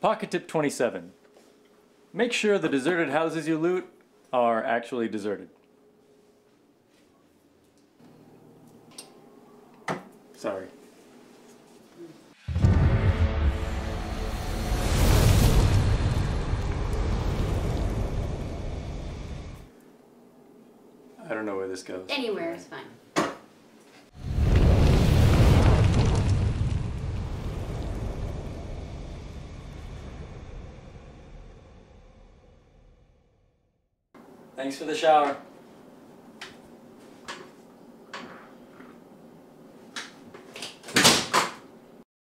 Apocatip 27. Make sure the deserted houses you loot are actually deserted. Sorry. I don't know where this goes. Anywhere is fine. Thanks for the shower.